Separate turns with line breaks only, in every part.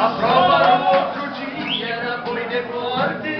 A prova outro dia era boi de corte.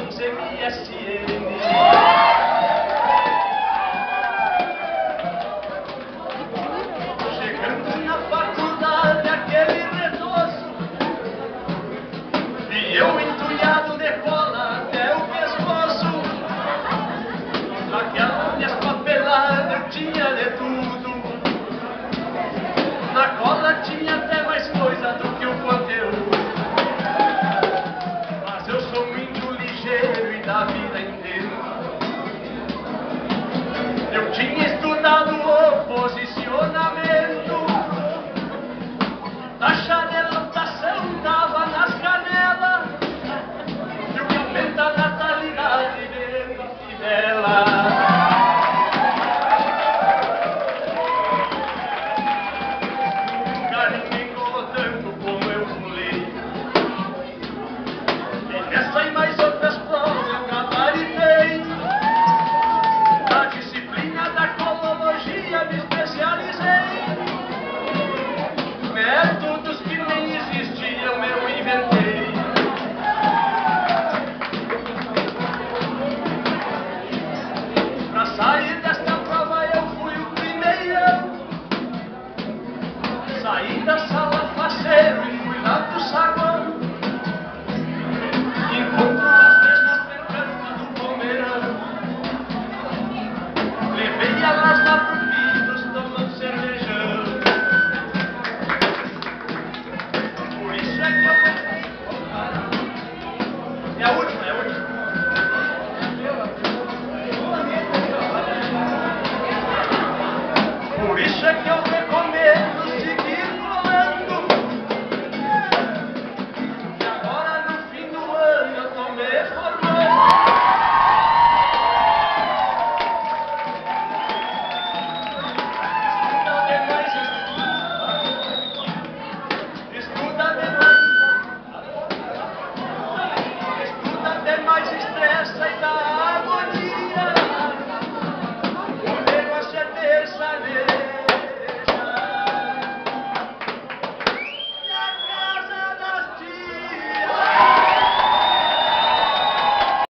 Sergio.